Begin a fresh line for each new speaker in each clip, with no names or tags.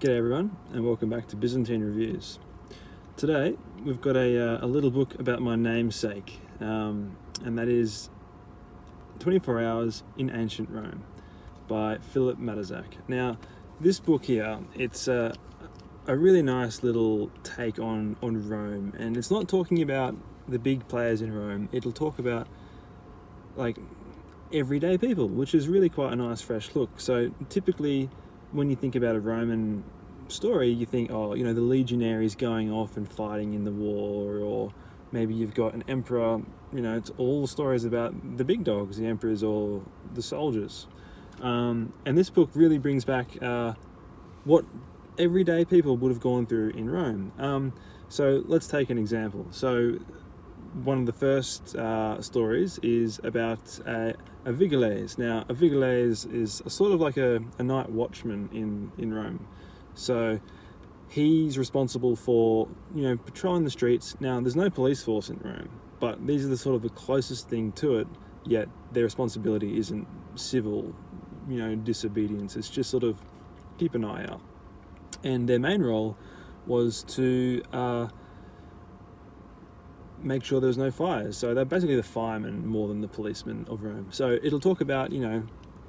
G'day everyone and welcome back to Byzantine Reviews. Today we've got a, uh, a little book about my namesake um, and that is 24 Hours in Ancient Rome by Philip Matyszak. Now this book here, it's a, a really nice little take on, on Rome and it's not talking about the big players in Rome, it'll talk about like everyday people which is really quite a nice fresh look. So typically when you think about a Roman story, you think, oh, you know, the legionaries going off and fighting in the war, or maybe you've got an emperor, you know, it's all stories about the big dogs, the emperors or the soldiers. Um, and this book really brings back uh, what everyday people would have gone through in Rome. Um, so let's take an example. So one of the first uh, stories is about a, a vigiles. Now, a vigiles is a sort of like a, a night watchman in, in Rome. So he's responsible for, you know, patrolling the streets. Now, there's no police force in Rome, but these are the sort of the closest thing to it, yet their responsibility isn't civil, you know, disobedience. It's just sort of keep an eye out. And their main role was to uh, make sure there's no fires. So they're basically the firemen more than the policemen of Rome. So it'll talk about, you know,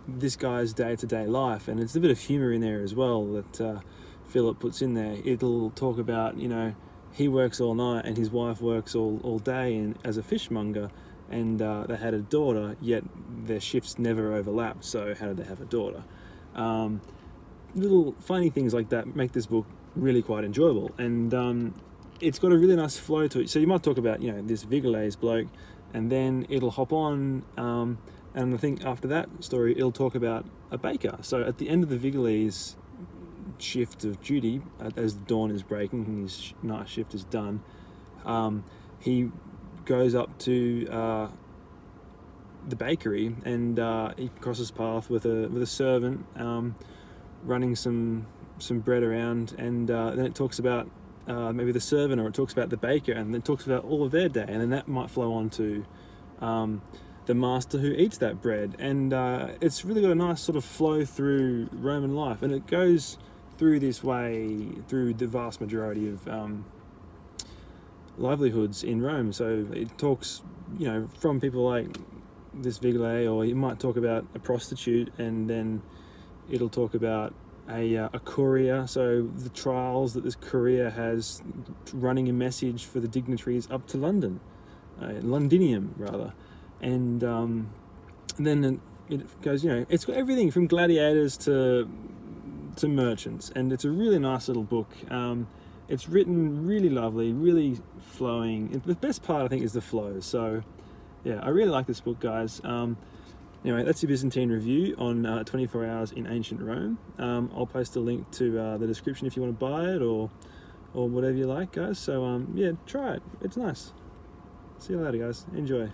this guy's day to day life, and it's a bit of humour in there as well that uh, Philip puts in there. It'll talk about, you know, he works all night and his wife works all, all day and, as a fishmonger, and uh, they had a daughter, yet their shifts never overlapped, so how did they have a daughter? Um, little funny things like that make this book really quite enjoyable, and um, it's got a really nice flow to it. So you might talk about, you know, this Vigiles bloke, and then it'll hop on. Um, and I think after that story, it'll talk about a baker. So at the end of the Vigiles shift of duty, as the dawn is breaking and his night shift is done, um, he goes up to uh, the bakery and uh, he crosses path with a with a servant um, running some some bread around, and uh, then it talks about uh, maybe the servant, or it talks about the baker, and then talks about all of their day, and then that might flow on to um, the master who eats that bread. And uh, it's really got a nice sort of flow through Roman life, and it goes through this way through the vast majority of um, livelihoods in Rome. So it talks, you know, from people like this Vigile, or you might talk about a prostitute, and then it'll talk about a, uh, a courier. So the trials that this courier has running a message for the dignitaries up to London, uh, Londinium rather and, um, and then it goes, you know, it's got everything from gladiators to to merchants, and it's a really nice little book. Um, it's written really lovely, really flowing. The best part, I think, is the flow. So, yeah, I really like this book, guys. Um, anyway, that's your Byzantine review on uh, 24 Hours in Ancient Rome. Um, I'll post a link to uh, the description if you want to buy it or or whatever you like, guys. So, um, yeah, try it. It's nice. See you later, guys. Enjoy.